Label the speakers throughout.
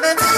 Speaker 1: Thank you.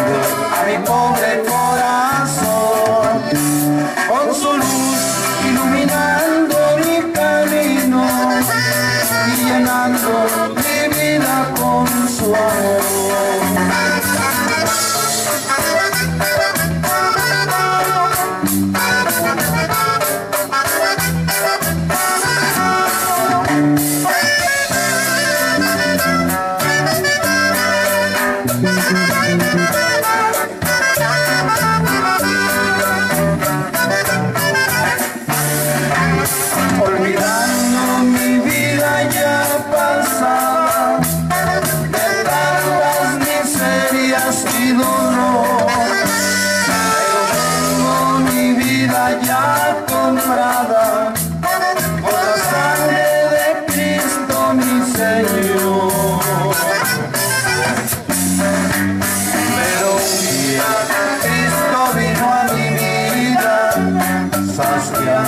Speaker 1: a mi pobre corazón con su luz iluminando mi camino y llenando mi vida con su amor.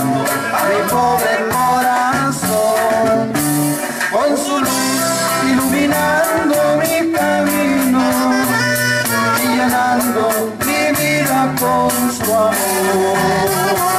Speaker 1: a mi pobre corazón. Con su luz iluminando mi camino y llenando mi vida con su amor.